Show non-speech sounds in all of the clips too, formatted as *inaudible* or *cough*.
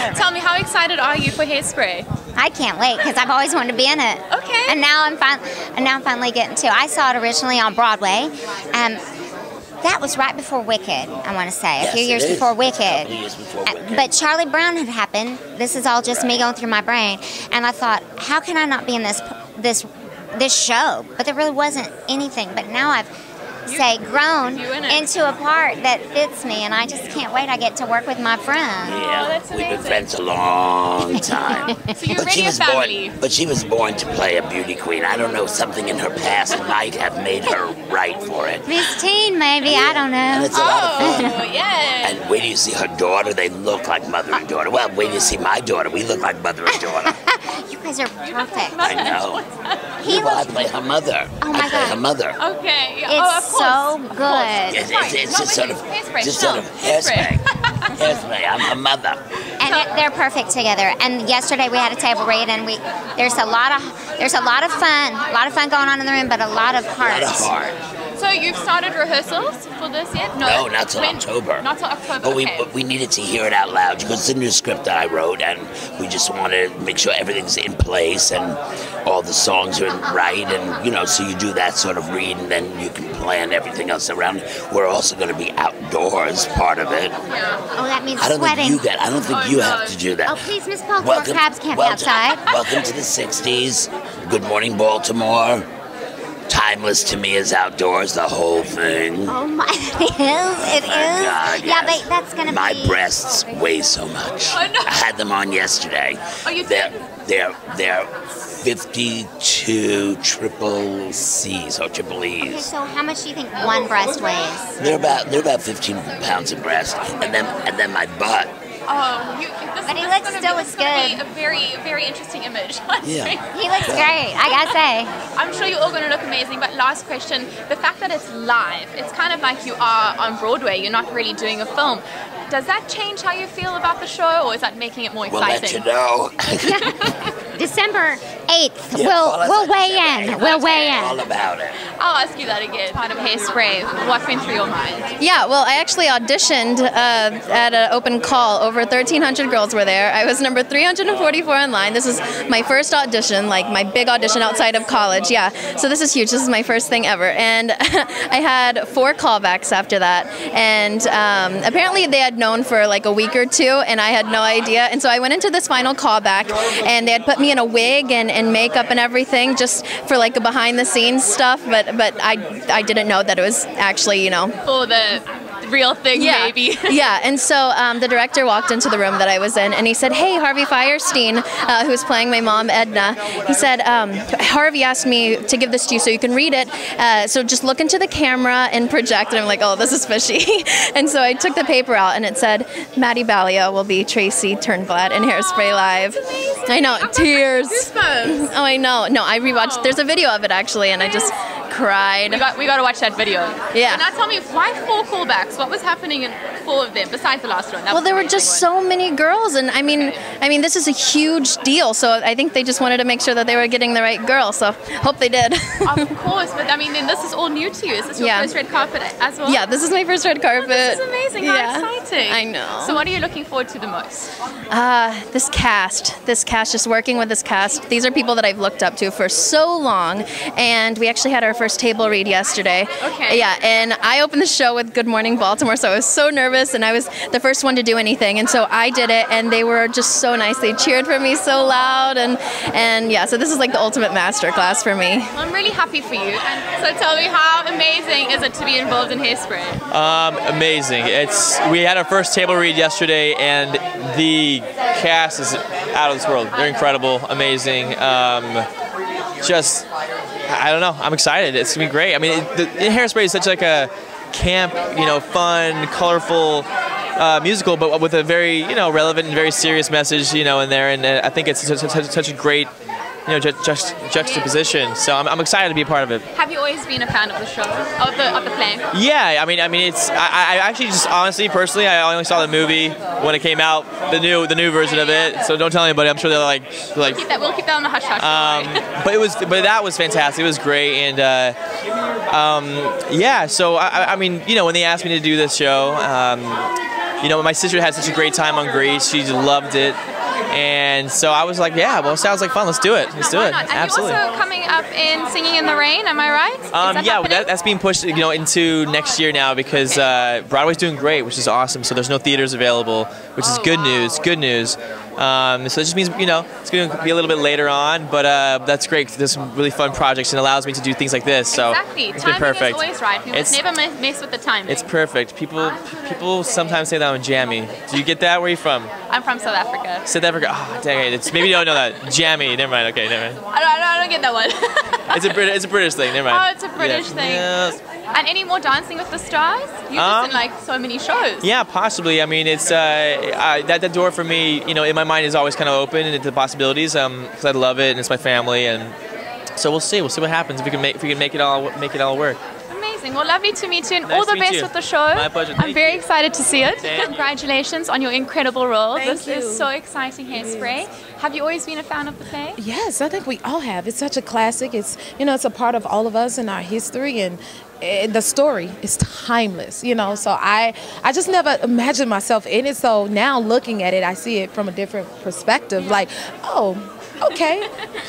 *laughs* Tell me, how excited are you for Hairspray? I can't wait because I've always wanted to be in it. Okay. And now I'm fin- and now I'm finally getting to. I saw it originally on Broadway. Um, that was right before Wicked. I want to say Yes, a few years before Wicked. years before Wicked. But Charlie Brown had happened. This is all just me going through my brain, and I thought, how can I not be in this this this show? But there really wasn't anything. But now I've say grown you in it. into a part that fits me, and I just can't wait. I get to work with my friend. Yeah, Oh, that's we've been friends a long time. *laughs* So you're but she was family. born. But she was born to play a beauty queen. I don't know. Something in her past might have made her right for it. Miss Teen, maybe I don't know. And know. it's a lot of fun. Oh, yeah. And wait till you see her daughter. They look like mother and daughter. Well, wait till you see my daughter. We look like mother and daughter. *laughs* You guys are perfect. I know. *laughs* He well, I looks play her mother. Oh, my I play God. her mother. Okay. It's oh, of course. So good. It's, it's, it's just sort of. Hairspray. just sort of hairspray. hairspray. *laughs* hairspray. I'm her mother. and it, they're perfect together. And yesterday we had a table read, and we there's a lot of there's a lot of fun, a lot of fun going on in the room, but a lot of A lot of heart. So you've started rehearsals for this yet? No, not till When- October. Not till October. But we, okay. but we needed to hear it out loud because it's a new script that I wrote, and we just wanted to make sure everything's in place and all the songs are right, and you know, so you do that sort of read, and then you can plan everything else around. it. We're also going to be outdoors, part of it. Yeah. Oh, that means I don't sweating. think you get. I don't think Oh, you no. have to do that. Oh, please, Miss Baltimore, crabs can't be outside. welcome to the '60s. Good morning, Baltimore. Timeless to me is outdoors. The whole thing. *laughs* Oh my, it is. It oh is. My God, yeah, yes. but that's gonna My be. breasts weigh so much. Oh, no. I had them on yesterday. Oh, you they're. They're they're 52 triple C's or triple E's. Okay, E's. so how much do you think one breast weighs? They're about they're about 15 pounds of breast, and then and then my butt. Oh, you, this, But he this looks- is gonna still be, looks this good. Be a very, very interesting image. *laughs* Yeah. He looks great. I gotta say. *laughs* I'm sure you're all going to look amazing. But last question: the fact that it's live, it's kind of like you are on Broadway. You're not really doing a film. Does that change how you feel about the show, or is that making it more exciting? We'll let exciting? you know. *laughs* December 8th, Yeah, we'll, we'll weigh in. eighth. We'll weigh in. All about it. I'll ask you that again. Part of Hairspray. What went through your mind? Yeah, well, I actually auditioned uh, at an open call. Over 1,300 girls were there. I was number 344 online. This is my first audition, like my big audition outside of college. Yeah, so this is huge. This is my first thing ever. And *laughs* I had four callbacks after that. And um, apparently they had known for like a week or two, and I had no idea. And so I went into this final callback, and they had put me in a wig and, and makeup and everything just for like a behind the scenes stuff. But but I I didn't know that it was actually you know the real thing, yeah. maybe. *laughs* yeah, and so um, the director walked into the room that I was in, and he said, "Hey, Harvey Fierstein, uh, who's playing my mom, Edna." He said, um, "Harvey asked me to give this to you so you can read it. Uh, so just look into the camera and project." And I'm like, "Oh, this is fishy." *laughs* and so I took the paper out, and it said, "Maddie Baillio will be Tracy Turnblad in Hairspray Live." I know, tears. Oh, I know. No, I rewatched. There's a video of it actually, and I just cried. We got we got to watch that video. Yeah. And now tell me, why four callbacks? What was happening in four of them besides the last one? That Well, there were just one. so many girls, and I mean, I mean, this is a huge deal. So I think they just wanted to make sure that they were getting the right girl. So hope they did. Of *laughs* course, but I mean, then this is all new to you. Is this your Yeah. first red carpet as well? yeah, this is my first red carpet. This is amazing. How Yeah. exciting. I know. So, what are you looking forward to the most? Uh, this cast, this cast, just working with this cast. These are people that I've looked up to for so long, and we actually had our first table read yesterday. Okay. Yeah, and I opened the show with Good Morning Baltimore, so I was so nervous, and I was the first one to do anything, and so I did it, and they were just so nice. They cheered for me so loud, and and yeah, so this is like the ultimate master class for me. I'm really happy for you. And so, tell me, how amazing is it to be involved in Hairspray? Um, amazing. It's we had our first table read yesterday, and the cast is out of this world. They're incredible, amazing. Um, just I don't know. I'm excited. It's gonna be great. I mean, it, the, Hairspray is such like a camp, you know, fun, colorful. Uh, musical, but with a very, you know, relevant and very serious message, you know, in there, and uh, I think it's such, such, such a great, you know, ju- just juxtaposition. So I'm, I'm excited to be a part of it. Have you always been a fan of the show, of the of the play? Yeah, I mean, I mean, it's. I, I actually just honestly, personally, I only saw the movie when it came out, the new, the new version of it. So don't tell anybody. I'm sure they're like, like. We'll Keep that. We'll keep that on the hush hush. Um, but it was, but that was fantastic. It was great, and uh, um, yeah. So I, I- mean, you know, when they asked me to do this show, um, you know, my sister had such a great time on Grease. She loved it. And so I was like, yeah, well, it sounds like fun. Let's do it. Let's do it. And Absolutely. also coming up in Singing in the Rain, am I right? Um, that yeah, that, that's being pushed, you know, into next year now because uh, Broadway's doing great, which is awesome. So there's no theaters available, which is Oh, good wow. news. Good news. Um, so it just means, you know, it's going to be a little bit later on, but uh, that's great. There's some really fun projects and allows me to do things like this. So exactly. it's been perfect. is always right. Must It's- never mess mess with the timing. It's perfect. People, people sometimes say that I'm jammy. Do you get that? Where are you from? I'm from South Africa. South Africa. Oh, dang it. It's, maybe you don't know that. Jammy. Never mind. Okay, never mind. I don't, I don't get that one. *laughs* It's a Brit- it's a British thing. Never mind. Oh, it's a British Yeah. thing. Yes. and any more Dancing with the Stars? You've just Um, in like so many shows. Yeah, possibly. I mean, it's uh, I, that that door for me, you know, in my mind is always kind of open into the possibilities Um, because I love it and it's my family, and so we'll see. We'll see what happens if we can make if we can make it all make it all work. Amazing. Well, lovely to meet you and Nice all the best you. with the show. My pleasure. I'm Thank very you. excited to see it. Thank you. Congratulations on your incredible role. Thank this you. is so exciting, Hairspray. Have you always been a fan of the play? Yes, I think we all have. It's such a classic. It's you know, it's a part of all of us and our history and eh, the story is timeless, you know. So I I just never imagined myself in it. So now looking at it, I see it from a different perspective. Like, oh, okay,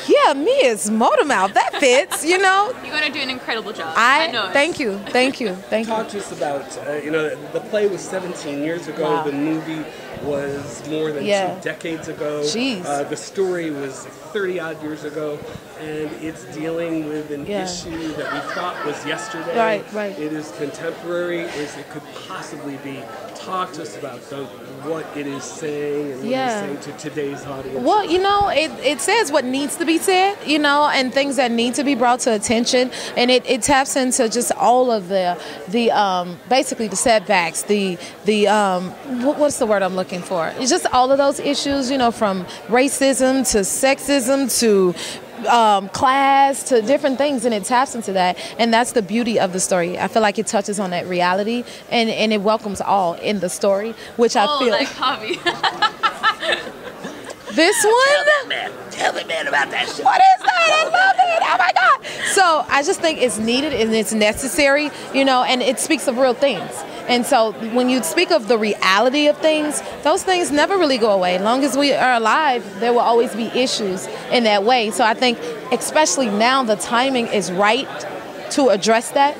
yeah, me as Motormouth. That fits, you know. You're going to do an incredible job. I, know. thank you, thank you, thank you. Talk to us about, uh, you know, the play was 17 years ago. Wow. The movie was more than Yeah. two decades ago. Jeez. Uh, the story was 30 odd years ago, and it's dealing with an Yeah. issue that we thought was yesterday. Right, right. It is contemporary as it could possibly be. Talk to us about the, what it is saying and what Yeah. it's saying to today's audience. Well, you know, it, it says what needs to be said, you know, and things that need to be brought to attention, and it, it taps into just all of the the um, basically the setbacks, the the um, what, what's the word I'm looking for? It's just all of those issues, you know, from racism to sexism to um, class to different things, and it taps into that, and that's the beauty of the story. I feel like it touches on that reality, and and it welcomes all in the story, which I Oh, feel like Harvey. this Tell one. man. Tell the man about that shit. What is that? Love it. Oh my God. So I just think it's needed and it's necessary, you know, and it speaks of real things. And so when you speak of the reality of things, those things never really go away. As long as we are alive, there will always be issues in that way. So I think, especially now, the timing is right to address that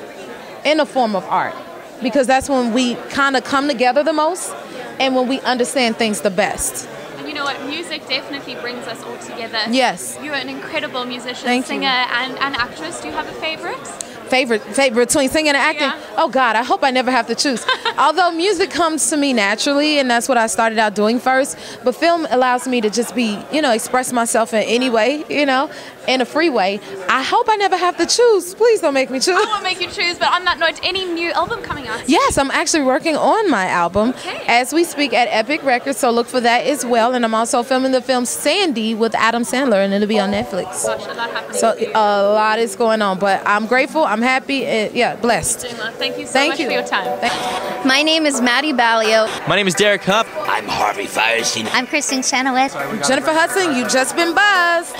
in a form of art because that's when we kind of come together the most and when we understand things the best. You know what? Music definitely brings us all together. Yes. You're an incredible musician, Thank you. singer, and, and actress. Do you have a favorite? favorite favorite between singing and acting Yeah. oh god i hope i never have to choose *laughs* although music comes to me naturally and that's what i started out doing first but film allows me to just be you know express myself in any way you know in a freeway. i hope i never have to choose please don't make me choose I won't make you choose, but on that note, any new album coming out? Yes, I'm actually working on my album Okay. as we speak at Epic Records, so look for that as well. And I'm also filming the film Sandy with Adam Sandler, and it'll be on Netflix. Oh, gosh, a lot happening. So a lot is going on, but I'm grateful, I'm happy, and yeah, blessed. Thank you so Thank much you. for your time. Thank- My name is Maddie Baillio. My name is Derek Hough. I'm Harvey Fierstein. I'm Kristin Chenoweth. Jennifer Hudson, you've just been buzzed.